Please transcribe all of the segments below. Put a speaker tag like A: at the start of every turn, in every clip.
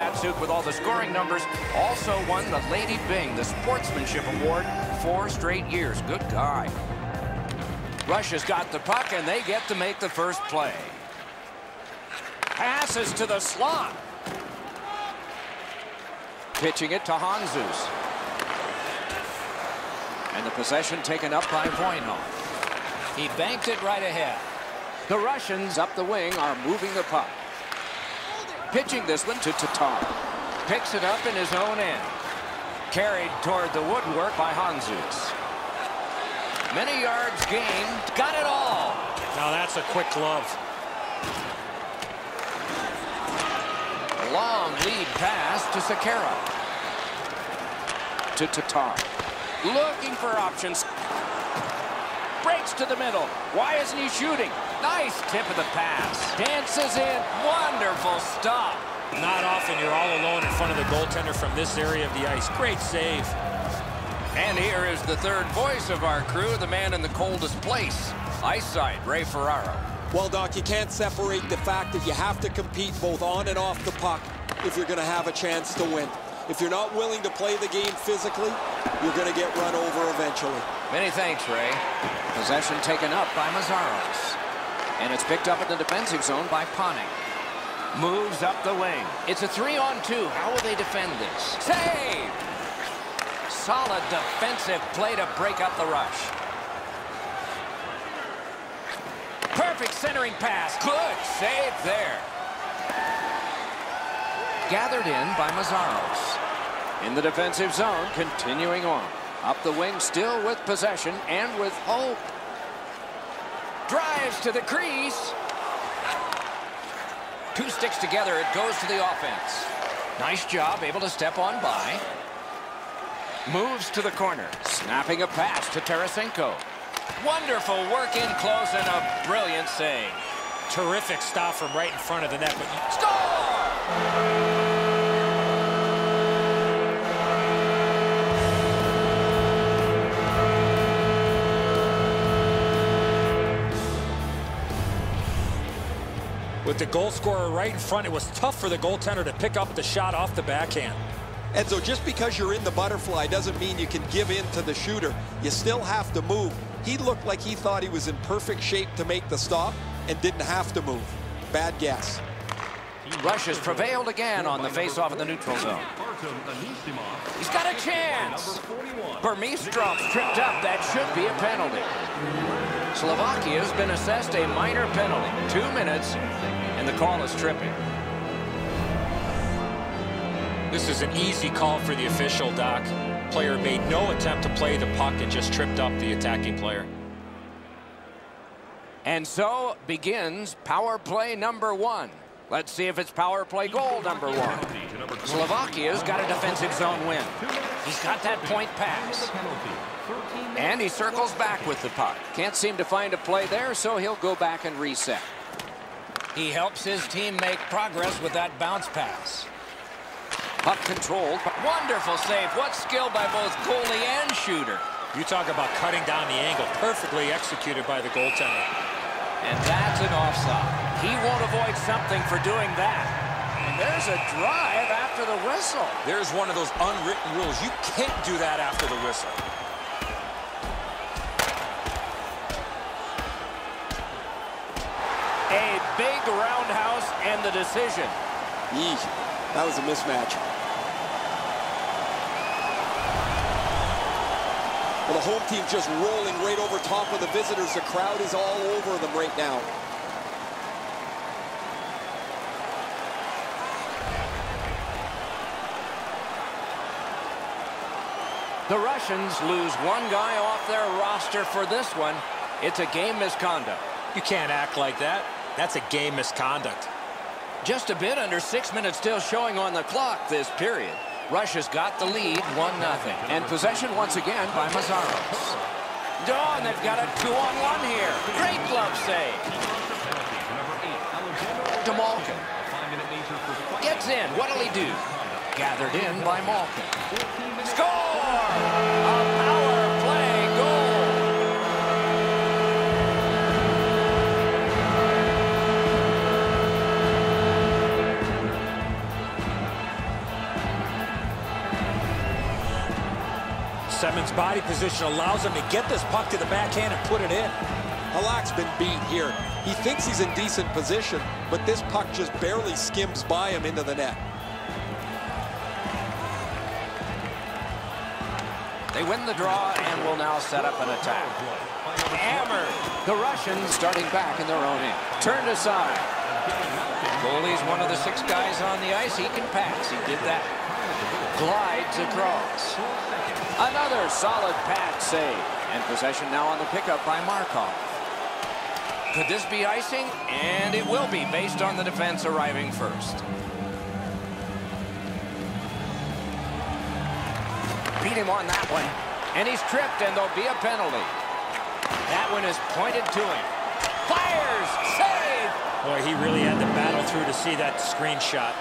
A: Datsyuk with all the scoring numbers also won the Lady Byng, the Sportsmanship Award, four straight years. Good guy. Russia's got the puck, and they get to make the first play. Passes to the slot. Pitching it to Handzus. And the possession taken up by Voinov. He banked it right ahead. The Russians up the wing are moving the puck. Pitching this one to Tatar. Picks it up in his own end. Carried toward the woodwork by Handzus. Many yards gained. Got it all.
B: Now that's a quick glove.
A: Long lead pass to Sekera. To Tatar. Looking for options. Breaks to the middle. Why isn't he shooting? Nice tip of the pass. Dances in. Wonderful stop.
B: Not often you're all alone in front of the goaltender from this area of the ice. Great save.
A: And here is the third voice of our crew, the man in the coldest place. Ice side, Ray Ferraro.
C: Well, Doc, you can't separate the fact that you have to compete both on and off the puck if you're going to have a chance to win. If you're not willing to play the game physically, you're going to get run over eventually.
A: Many thanks, Ray. Possession taken up by Meszaros. And it's picked up in the defensive zone by Panik. Moves up the wing. It's a three-on-two. How will they defend this? Save! Solid defensive play to break up the rush. Perfect centering pass. Good save there. Gathered in by Meszaros. In the defensive zone, continuing on. Up the wing, still with possession and with hope. Drives to the crease. Two sticks together, it goes to the offense. Nice job, able to step on by. Moves to the corner. Snapping a pass to Tarasenko. Wonderful work in close and a brilliant save.
B: Terrific stop from right in front of the net. But
A: Score!
B: With the goal scorer right in front, it was tough for the goaltender to pick up the shot off the backhand.
C: And so just because you're in the butterfly doesn't mean you can give in to the shooter. You still have to move. He looked like he thought he was in perfect shape to make the stop and didn't have to move. Bad guess.
A: Russia's prevailed again on the faceoff in the neutral zone. He's got a chance. Burmistrov's tripped up. That should be a penalty. Slovakia has been assessed a minor penalty. Two minutes, and the call is tripping.
B: This is an easy call for the official, Doc. Player made no attempt to play the puck and just tripped up the attacking player.
A: And so begins power play number one. Let's see if it's power play goal number one. Slovakia's got a defensive zone win. He's got that point pass. And he circles back with the puck. Can't seem to find a play there, so he'll go back and reset. He helps his team make progress with that bounce pass. Puck controlled. Wonderful save. What skill by both goalie and shooter.
B: You talk about cutting down the angle. Perfectly executed by the goaltender.
A: And that's an offside. He won't avoid something for doing that. And there's a drive after the whistle.
D: There's one of those unwritten rules. You can't do that after the whistle.
A: A big roundhouse and the decision.
C: Yee, that was a mismatch. Well, the home team just rolling right over top of the visitors. The crowd is all over them right now.
A: The Russians lose one guy off their roster for this one. It's a game misconduct.
B: You can't act like that. That's a game misconduct.
A: Just a bit under six minutes still showing on the clock this period. Russia's got the lead, 1-0. And possession once again by Meszaros. Dawn, they've got a two-on-one here. Great glove save. To Malkin. Gets in. What'll he do? Gathered in by Malkin. Score!
D: Semin's body position allows him to get this puck to the backhand and put it in.
C: Halak's been beat here. He thinks he's in decent position, but this puck just barely skims by him into the net.
A: They win the draw and will now set up an attack. Hammer. The Russians starting back in their own end. Turned aside. Goalie's one of the six guys on the ice. He can pass. He did that. Glides across. Another solid pad save. And possession now on the pickup by Markov. Could this be icing? And it will be based on the defense arriving first. Beat him on that one. And he's tripped, and there'll be a penalty. That one is pointed to him. Fires! Save!
D: Boy, he really had to battle through to see that screenshot.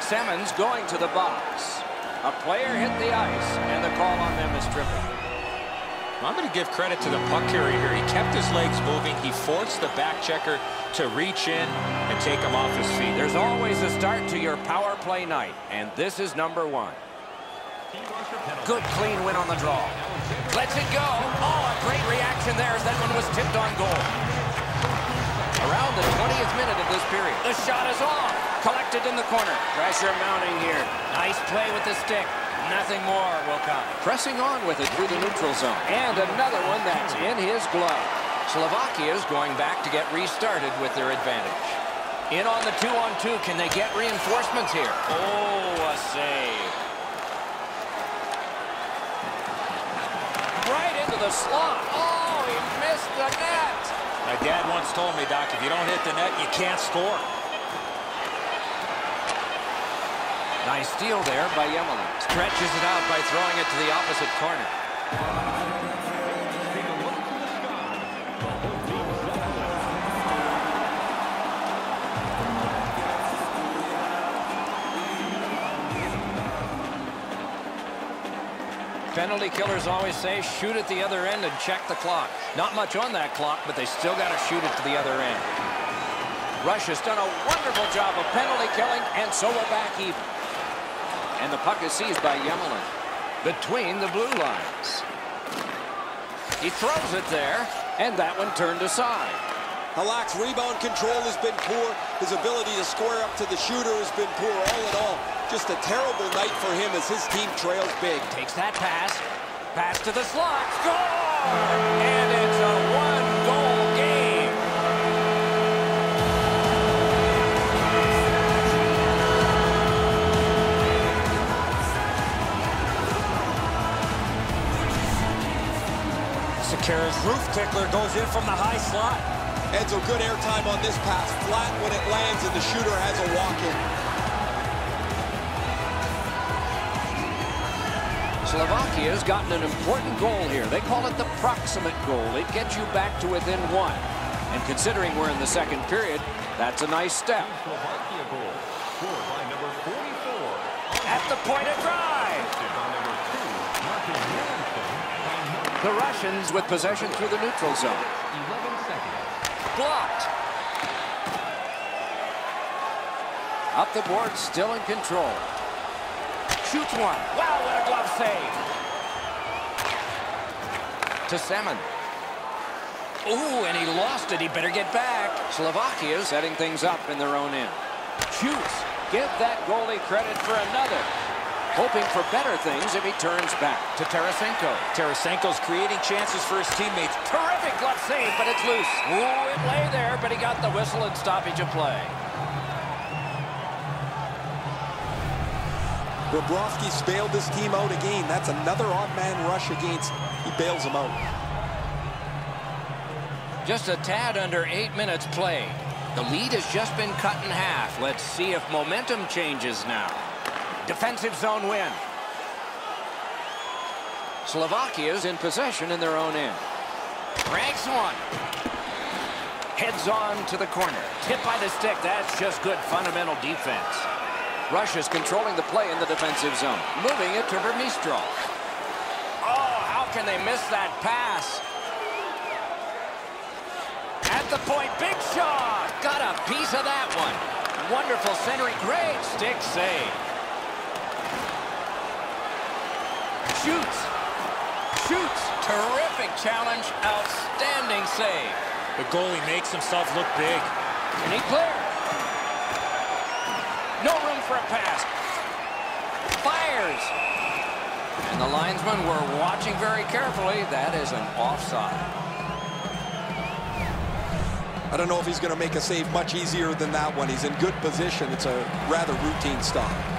A: Simmons going to the box. A player hit the ice, and the call on them is tripping.
B: I'm going to give credit to the puck carrier here. He kept his legs moving. He forced the back checker to reach in and take him off his feet.
A: There's always a start to your power play night, and this is number one. Good clean win on the draw. Lets it go. Oh, a great reaction there as that one was tipped on goal. Around the 20th minute of this period. The shot is off. In the corner. Pressure mounting here. Nice play with the stick. Nothing more will come. Pressing on with it through the neutral zone. And another one that's in his glove. Slovakia is going back to get restarted with their advantage. In on the two-on-two. 2 Can they get reinforcements here? Oh, a save. Right into the slot. Oh, he missed the net.
D: My dad once told me, Doc, if you don't hit the net, you can't score.
A: Nice steal there by Yemelin. Stretches it out by throwing it to the opposite corner. Penalty killers always say shoot at the other end and check the clock. Not much on that clock, but they still got to shoot it to the other end. Rush has done a wonderful job of penalty killing, and so we're back even. And the puck is seized by Yemelin between the blue lines. He throws it there, and that one turned aside.
C: Halak's rebound control has been poor. His ability to square up to the shooter has been poor all in all. Just a terrible night for him as his team trails big.
A: Takes that pass. Pass to the slot. Score! And it's a one-goal
D: roof tickler goes in from the high slot.
C: Ed's a good airtime on this pass. Flat when it lands, and the shooter has a walk-in.
A: Slovakia's gotten an important goal here. They call it the proximate goal. It gets you back to within one. And considering we're in the second period, that's a nice step. At the point of drive. The Russians with possession through the neutral zone. 11 seconds. Blocked. Up the board, still in control. Shoots one. Wow, what a glove save. To Semin. Ooh, and he lost it. He better get back. Slovakia setting things up in their own end. Shoots. Give that goalie credit for another hoping for better things if he turns back to Tarasenko.
D: Tarasenko's creating chances for his teammates.
A: Terrific glove save, but it's loose. Ooh, it lay there, but he got the whistle and stoppage of play.
C: Bobrovsky's bailed his team out again. That's another odd man rush against. He bails him out.
A: Just a tad under eight minutes played. The lead has just been cut in half. Let's see if momentum changes now. Defensive zone win. Slovakia's in possession in their own end. Ranks one. Heads on to the corner. Tip by the stick. That's just good fundamental defense. Russia's controlling the play in the defensive zone. Moving it to Burmistrov. Oh, how can they miss that pass? At the point, big shot. Got a piece of that one. Wonderful centering. Great stick save. Shoots. Shoots. Terrific challenge. Outstanding save.
B: The goalie makes himself look big.
A: And he cleared. No room for a pass. Fires. And the linesmen were watching very carefully. That is an offside.
C: I don't know if he's going to make a save much easier than that one. He's in good position. It's a rather routine stop.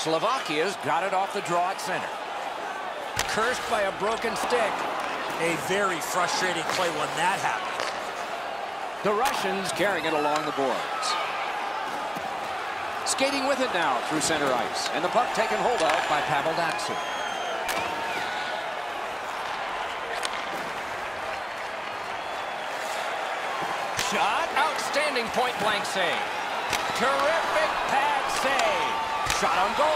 A: Slovakia's got it off the draw at center. Cursed by a broken stick.
D: A very frustrating play when that happens.
A: The Russians carrying it along the boards. Skating with it now through center ice. And the puck taken hold of by Pavel Datsyuk. Shot. Outstanding point-blank save. Terrific. Shot on goal.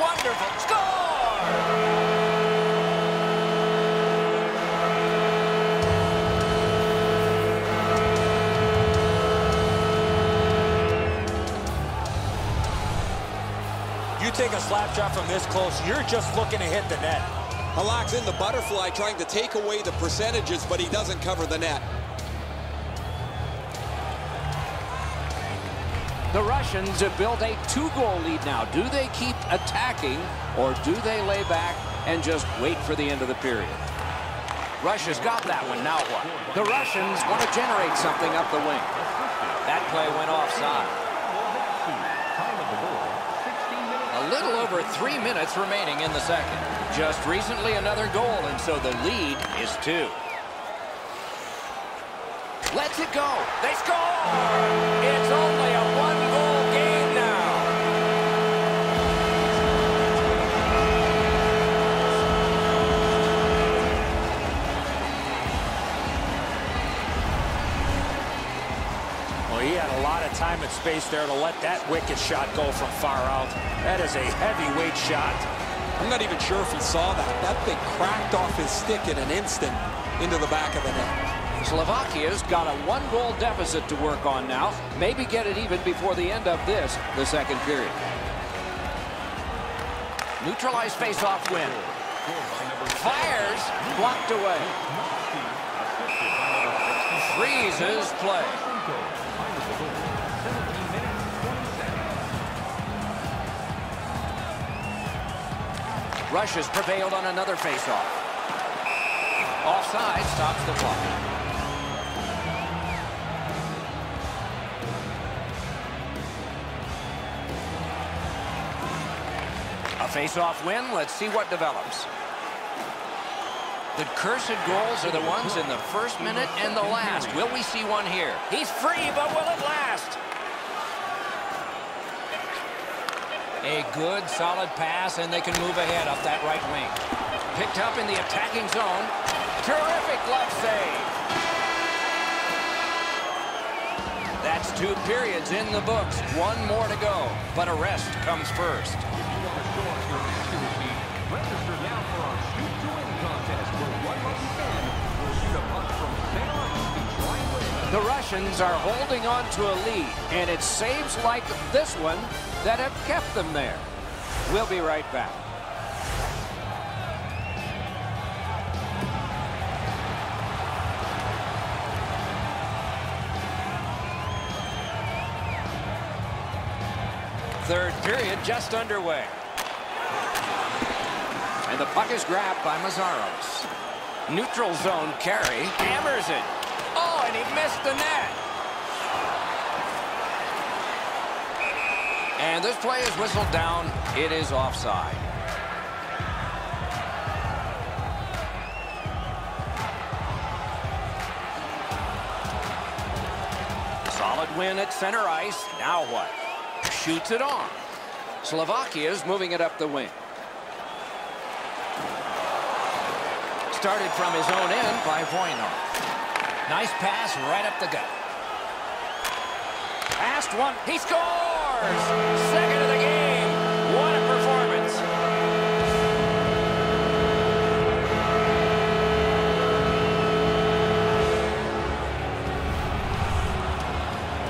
A: Wonderful. Score!
D: You take a slap shot from this close, you're just looking to hit the net.
C: Halak's in the butterfly trying to take away the percentages, but he doesn't cover the net.
A: The Russians have built a two-goal lead now. Do they keep attacking, or do they lay back and just wait for the end of the period? Russia's got that one. Now what? The Russians want to generate something up the wing. That play went offside. A little over three minutes remaining in the second. Just recently another goal, and so the lead is two. Let's it go. They score! It's only
D: space there to let that wicked shot go from far out. That is a heavyweight shot.
C: I'm not even sure if he saw that. That thing cracked off his stick in an instant into the back of the net.
A: Slovakia's got a one-goal deficit to work on now. Maybe get it even before the end of this, the second period. Neutralized face-off win. Fires, blocked away. Freezes play. Russia's prevailed on another face-off. Offside stops the clock. A face-off win. Let's see what develops. The cursed goals are the ones in the first minute and the last. Will we see one here? He's free, but will it last? A good, solid pass, and they can move ahead up that right wing. Picked up in the attacking zone. Terrific glove save. That's two periods in the books. One more to go, but a rest comes first. The Russians are holding on to a lead, and it saves like this one that have kept them there. We'll be right back. Third period just underway. And the puck is grabbed by Meszaros. Neutral zone carry. Hammers it. Oh, and he missed the net. And this play is whistled down. It is offside. Solid win at center ice. Now what? Shoots it on. Slovakia is moving it up the wing. Started from his own end by Voinov. Nice pass right up the gut. Passed one. He scores! Second of the game. What a performance.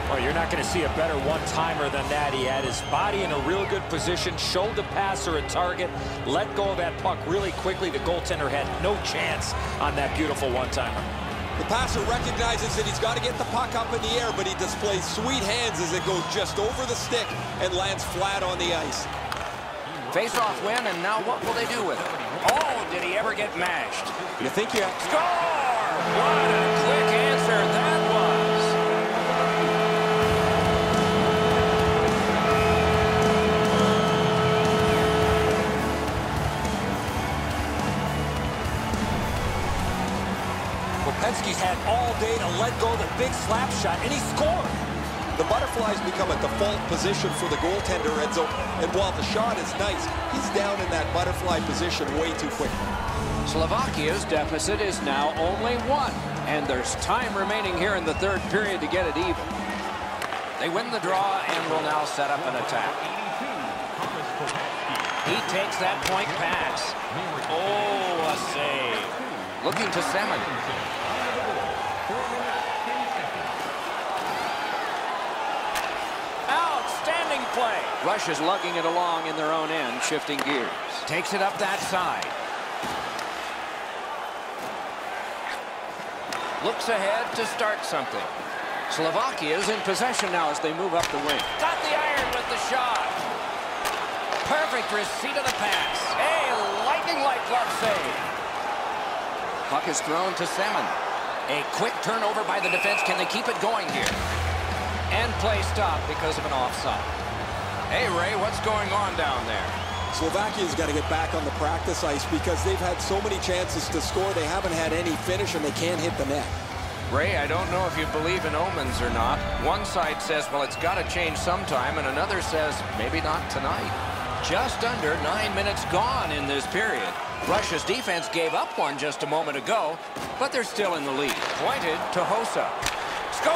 D: Oh, you're not going to see a better one-timer than that. He had his body in a real good position, showed the passer a target, let go of that puck really quickly. The goaltender had no chance on that beautiful one-timer.
C: The passer recognizes that he's got to get the puck up in the air, but he displays sweet hands as it goes just over the stick and lands flat on the ice.
A: Face-off win, and now what will they do with it? Oh, did he ever get mashed?
C: You think you have...
A: Score! What a quick answer
D: let go of the big slap shot, and he scored.
C: The butterflies become a default position for the goaltender, Enzo. And while the shot is nice, he's down in that butterfly position way too quickly.
A: Slovakia's deficit is now only one, and there's time remaining here in the third period to get it even. They win the draw and will now set up an attack. He takes that point pass. Oh, a save. Looking to Semin. Outstanding play. Rush is lugging it along in their own end, shifting gears. Takes it up that side. Looks ahead to start something. Slovakia is in possession now as they move up the wing. Got the iron with the shot. Perfect receipt of the pass. A lightning-like glove save. Puck is thrown to Salmon. A quick turnover by the defense. Can they keep it going here? And play stopped because of an offside. Hey, Ray, what's going on down there?
C: Slovakia's got to get back on the practice ice because they've had so many chances to score. They haven't had any finish, and they can't hit the net.
A: Ray, I don't know if you believe in omens or not. One side says, well, it's got to change sometime, and another says, maybe not tonight. Just under nine minutes gone in this period. Russia's defense gave up one just a moment ago, but they're still in the lead. Pointed to Hossa. Score!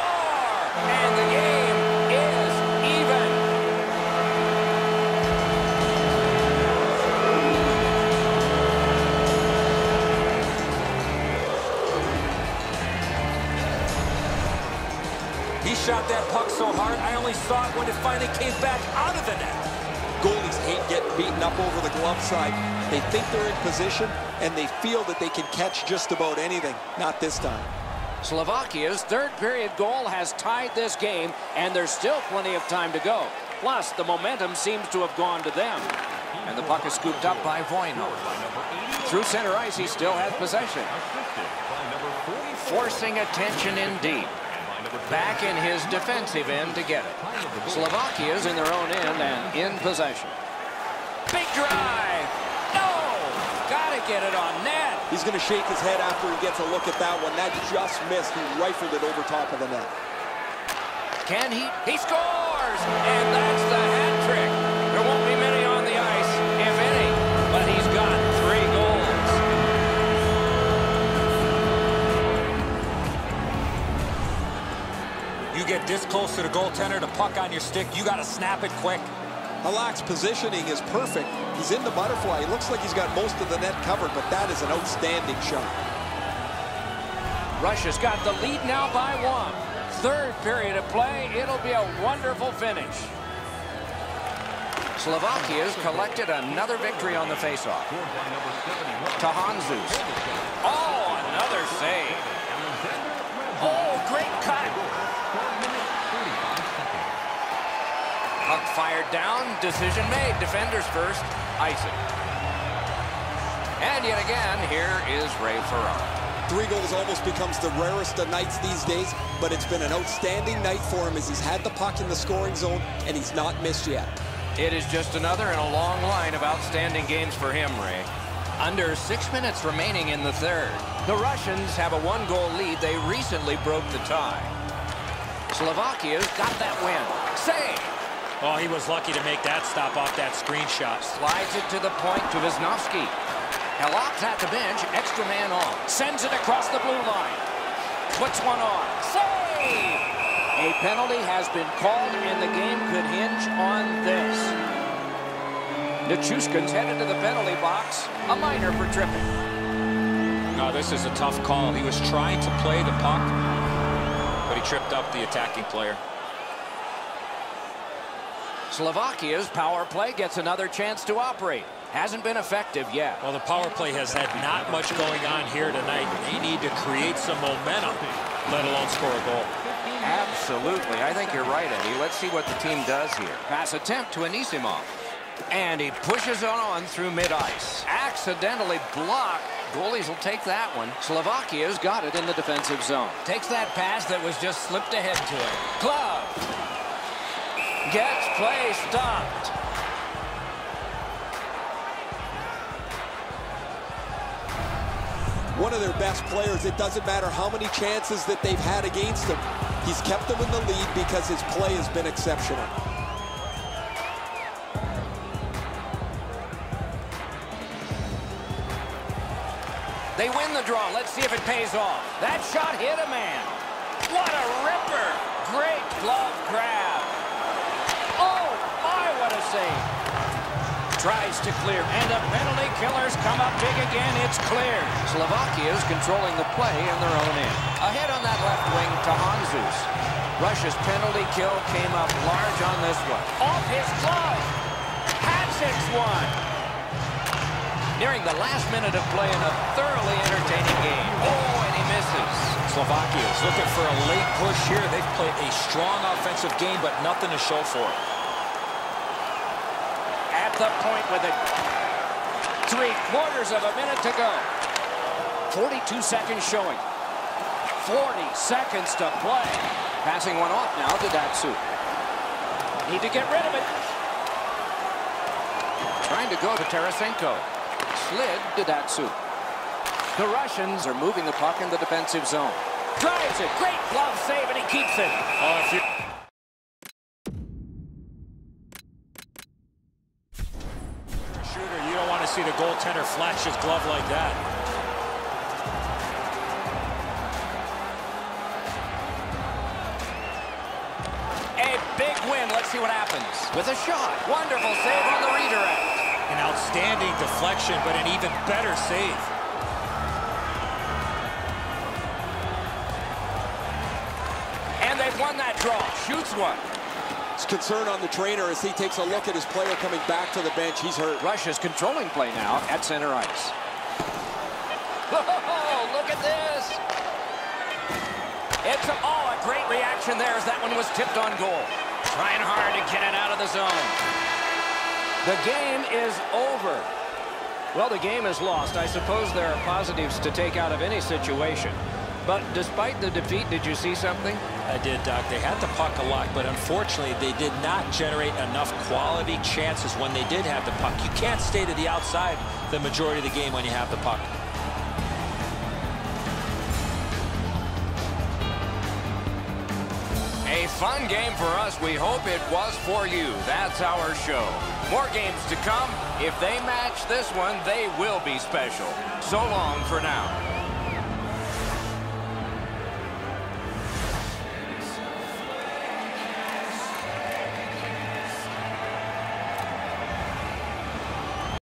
A: And the game
D: shot that puck so hard, I only saw it when it finally came back out of the net.
C: Goalies hate getting beaten up over the glove side. They think they're in position, and they feel that they can catch just about anything. Not this time.
A: Slovakia's third period goal has tied this game, and there's still plenty of time to go. Plus, the momentum seems to have gone to them. And the puck is scooped up by Voinov. Through center ice, he still has possession. Forcing attention in deep. Back in his defensive end to get it. Slovakia's in their own end and in possession. Big drive! No! Gotta get it on net!
C: He's going to shake his head after he gets a look at that one. That just missed. He rifled it over top of the net.
A: Can he? He scores! And that's the
D: You get this close to the goaltender, the puck on your stick, you got to snap it quick.
C: Halak's positioning is perfect. He's in the butterfly. He looks like he's got most of the net covered, but that is an outstanding shot.
A: Russia's got the lead now by one. Third period of play. It'll be a wonderful finish. Slovakia's collected another victory on the faceoff. To Handzus. Oh, another save. Great cut. Puck fired down. Decision made. Defenders first. Icing. And yet again, here is Ray Ferraro.
C: Three goals almost becomes the rarest of nights these days, but it's been an outstanding night for him as he's had the puck in the scoring zone, and he's not missed yet.
A: It is just another in a long line of outstanding games for him, Ray. Under six minutes remaining in the third. The Russians have a one-goal lead. They recently broke the tie. Slovakia's got that win. Save!
D: Oh, he was lucky to make that stop off that screenshot.
A: Slides it to the point to Wisnowski. Halak's at the bench, extra man on. Sends it across the blue line. Puts one on. Save! A penalty has been called, and the game could hinge on this. Nichushkin's headed to the penalty box. A minor for tripping.
B: No, this is a tough call. He was trying to play the puck, but he tripped up the attacking player.
A: Slovakia's power play gets another chance to operate. Hasn't been effective yet.
D: Well, the power play has had not much going on here tonight. They need to create some momentum, let alone score a goal.
A: Absolutely. I think you're right, Eddie. Let's see what the team does here. Pass attempt to Anisimov. And he pushes on through mid-ice. Accidentally blocked. Goalies will take that one. Slovakia's got it in the defensive zone. Takes that pass that was just slipped ahead to him. Glove. Gets play stopped.
C: One of their best players. It doesn't matter how many chances that they've had against him. He's kept them in the lead because his play has been exceptional.
A: They win the draw. Let's see if it pays off. That shot hit a man. What a ripper. Great glove grab. Oh, my, what a save. Tries to clear, and the penalty killers come up big again. It's clear. Slovakia is controlling the play in their own end. Ahead on that left wing to Handzus. Russia's penalty kill came up large on this one. Off his glove. Hatzik's one nearing the last minute of play in a thoroughly
D: Slovakia is looking for a late push here. They've played a strong offensive game, but nothing to show for it.
A: At the point with it. Three quarters of a minute to go. 42 seconds showing. 40 seconds to play. Passing one off now to Datsyuk. Need to get rid of it. Trying to go to Tarasenko slid to Datsyuk. The Russians are moving the puck in the defensive zone. Drives it. Great glove save, and he keeps it. Oh, if you
D: Shooter, you don't want to see the goaltender flash his glove like that.
A: A big win. Let's see what happens. With a shot. Wonderful save on the redirect.
D: An outstanding deflection, but an even better save.
A: Draw. One.
C: It's concern on the trainer as he takes a look at his player coming back to the bench. He's hurt.
A: Russia's controlling play now at center ice. Oh, look at this. It's a, oh, a great reaction there as that one was tipped on goal. Trying hard to get it out of the zone. The game is over. Well, the game is lost. I suppose there are positives to take out of any situation. But despite the defeat, did you see something?
D: I did, Doc. They had the puck a lot, but unfortunately, they did not generate enough quality chances when they did have the puck. You can't stay to the outside the majority of the game when you have the puck.
A: A fun game for us. We hope it was for you. That's our show. More games to come. If they match this one, they will be special. So long for now.